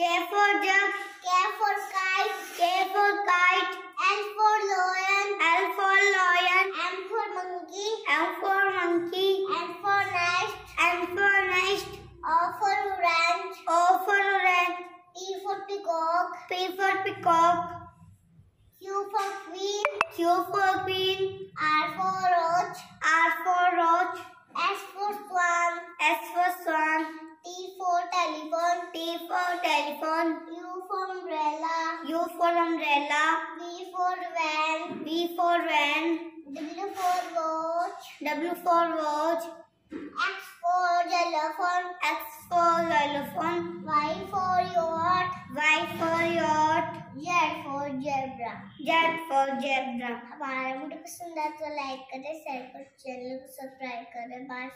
J for jug, K for kite, K for kite, L for lion, L for lion, M for monkey, M for monkey, N for nest, N for nest, O for orange, O for orange, P for peacock, P for peacock, Q for queen, Q for queen, R for roach, R for telephone. U for umbrella. U for umbrella. V for van. V for van. W for watch. W for watch. X for xylophone. X for xylophone. Y for yacht. Y for yacht. Z for zebra. Z for zebra. हमारा video पसंद आया तो like करें share करें channel को subscribe करें bye